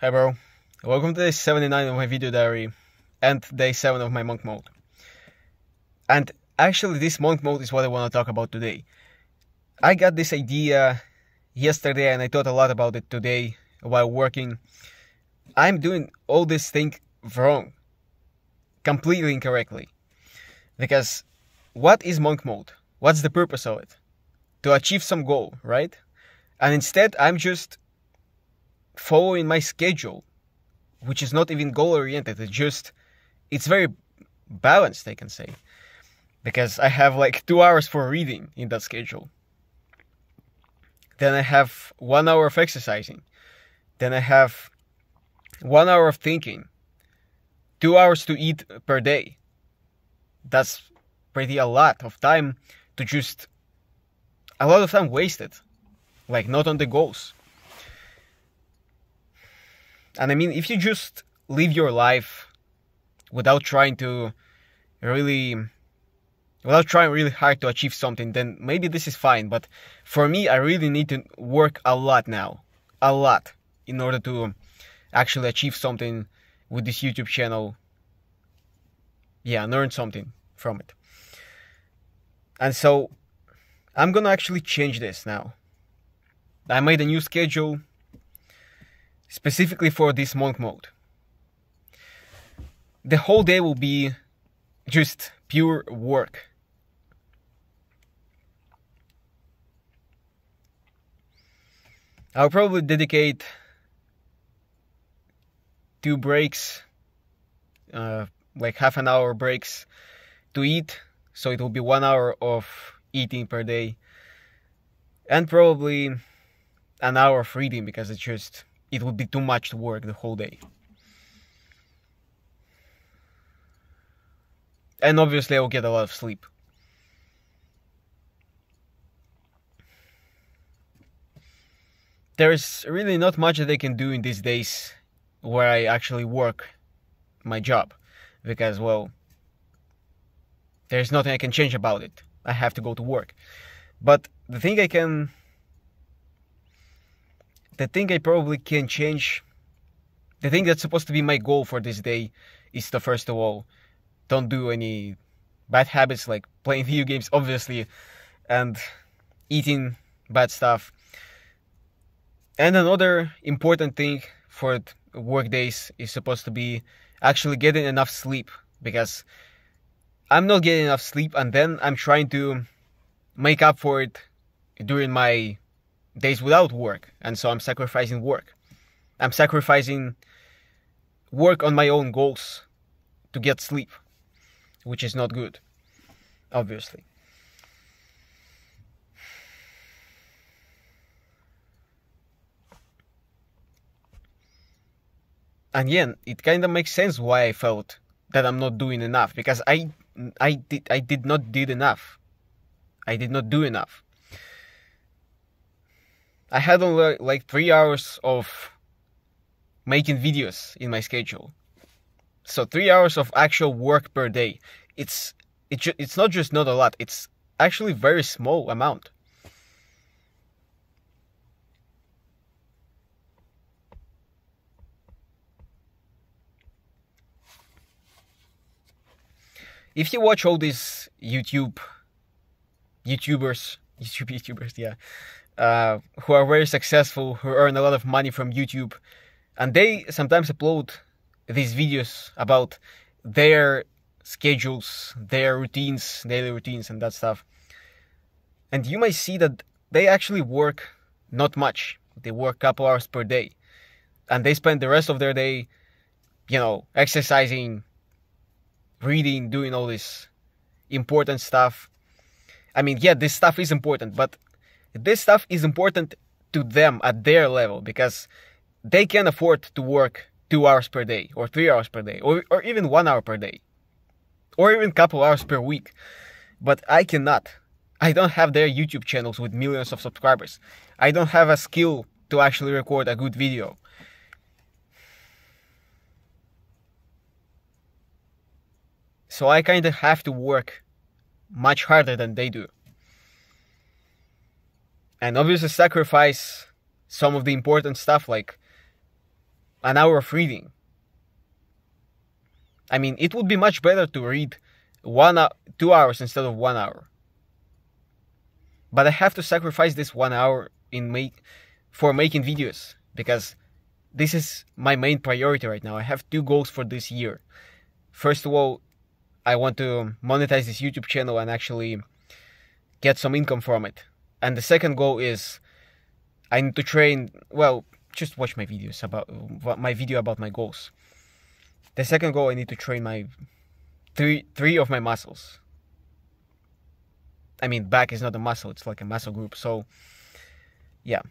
Hi bro, welcome to day 79 of my video diary and day 7 of my monk mode. And actually this monk mode is what I want to talk about today. I got this idea yesterday and I thought a lot about it today while working. I'm doing all this thing wrong. Completely incorrectly. Because what is monk mode? What's the purpose of it? To achieve some goal, right? And instead I'm just following my schedule, which is not even goal oriented. It's just, it's very balanced, I can say. Because I have like two hours for reading in that schedule. Then I have one hour of exercising. Then I have one hour of thinking. Two hours to eat per day. That's pretty a lot of time to just a lot of time wasted. Like not on the goals. And I mean, if you just live your life without trying to really, without trying really hard to achieve something, then maybe this is fine. But for me, I really need to work a lot now, a lot, in order to actually achieve something with this YouTube channel. Yeah, and earn something from it. And so I'm gonna actually change this now. I made a new schedule specifically for this monk mode. The whole day will be just pure work. I'll probably dedicate two breaks, uh, like half an hour breaks to eat, so it will be one hour of eating per day, and probably an hour of reading because it's just it would be too much to work the whole day. And obviously, I will get a lot of sleep. There's really not much that I can do in these days where I actually work my job because, well, there's nothing I can change about it. I have to go to work. But the thing I can the thing I probably can change, the thing that's supposed to be my goal for this day is to first of all, don't do any bad habits like playing video games, obviously, and eating bad stuff. And another important thing for work days is supposed to be actually getting enough sleep because I'm not getting enough sleep and then I'm trying to make up for it during my days without work, and so I'm sacrificing work. I'm sacrificing work on my own goals to get sleep, which is not good, obviously. And yeah, it kind of makes sense why I felt that I'm not doing enough because I I did I did not did enough. I did not do enough. I had only like three hours of making videos in my schedule. So three hours of actual work per day. It's it, it's not just not a lot. It's actually very small amount. If you watch all these YouTube YouTubers, YouTube YouTubers, yeah, uh, who are very successful, who earn a lot of money from YouTube, and they sometimes upload these videos about their schedules, their routines, daily routines, and that stuff. And you might see that they actually work not much. They work a couple hours per day, and they spend the rest of their day, you know, exercising, reading, doing all this important stuff. I mean, yeah, this stuff is important, but this stuff is important to them at their level because they can afford to work two hours per day or three hours per day or, or even one hour per day or even couple hours per week. But i cannot. I don't have their youtube channels with millions of subscribers. I don't have a skill to actually record a good video. So i kind of have to work much harder than they do and obviously sacrifice some of the important stuff like an hour of reading. I mean, it would be much better to read one two hours instead of one hour. But I have to sacrifice this one hour in make for making videos because this is my main priority right now. I have two goals for this year. First of all, I want to monetize this YouTube channel and actually get some income from it. And the second goal is I need to train, well, just watch my videos about my video about my goals. The second goal I need to train my three three of my muscles. I mean, back is not a muscle; it's like a muscle group. So, yeah.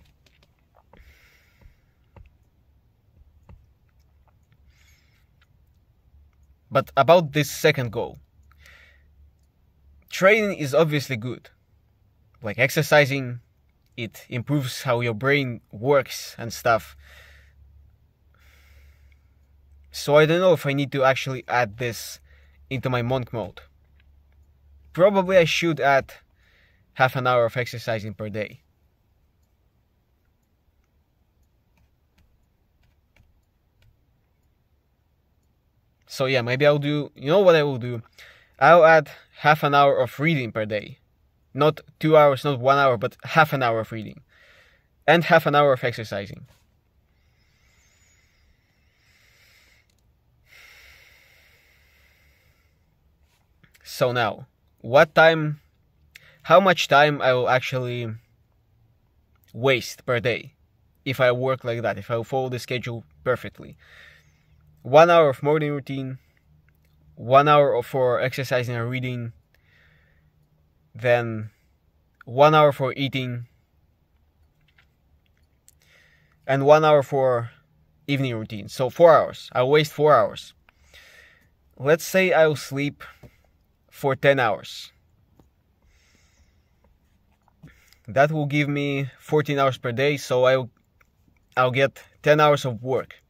But about this second goal, training is obviously good. Like exercising, it improves how your brain works and stuff. So I don't know if I need to actually add this into my monk mode. Probably I should add half an hour of exercising per day. So yeah, maybe I'll do, you know what I will do? I'll add half an hour of reading per day. Not two hours, not one hour, but half an hour of reading. And half an hour of exercising. So now, what time, how much time I will actually waste per day if I work like that, if I follow the schedule perfectly. One hour of morning routine, one hour for exercising and reading, then one hour for eating, and one hour for evening routine. So four hours. I'll waste four hours. Let's say I'll sleep for 10 hours. That will give me 14 hours per day, so I'll I'll get 10 hours of work.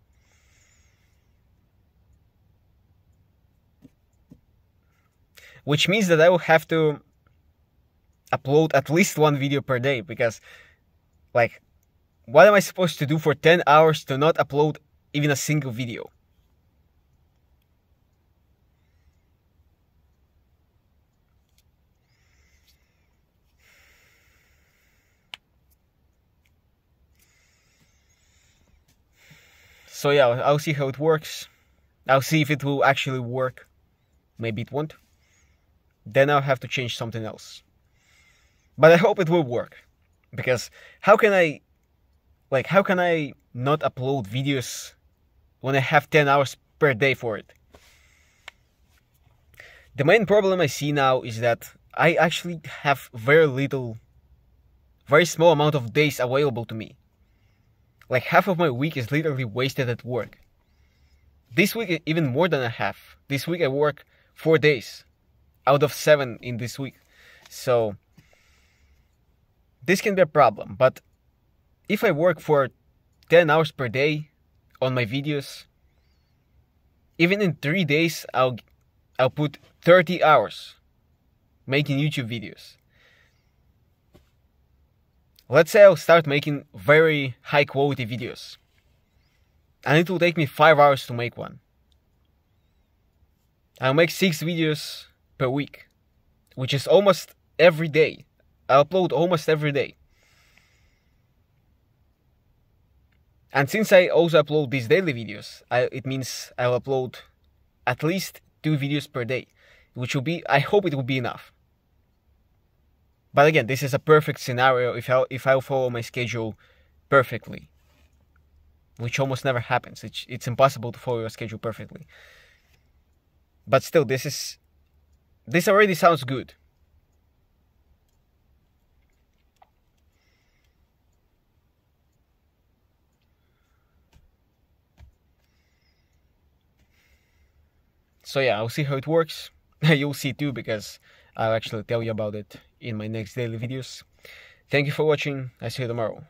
Which means that I will have to upload at least one video per day because like what am I supposed to do for 10 hours to not upload even a single video? So yeah, I'll see how it works. I'll see if it will actually work. Maybe it won't. Then I'll have to change something else. But I hope it will work. Because how can I like how can I not upload videos when I have 10 hours per day for it? The main problem I see now is that I actually have very little very small amount of days available to me. Like half of my week is literally wasted at work. This week, even more than a half. This week I work four days out of seven in this week. So, this can be a problem. But if I work for 10 hours per day on my videos, even in three days, I'll, I'll put 30 hours making YouTube videos let's say I'll start making very high quality videos. And it will take me 5 hours to make one. I'll make 6 videos per week, which is almost every day. I upload almost every day. And since I also upload these daily videos, I, it means I'll upload at least two videos per day, which will be, I hope it will be enough. But again, this is a perfect scenario if I if I follow my schedule perfectly, which almost never happens. It's it's impossible to follow your schedule perfectly. But still, this is this already sounds good. So yeah, I'll see how it works. You'll see too because I'll actually tell you about it in my next daily videos. Thank you for watching. I see you tomorrow.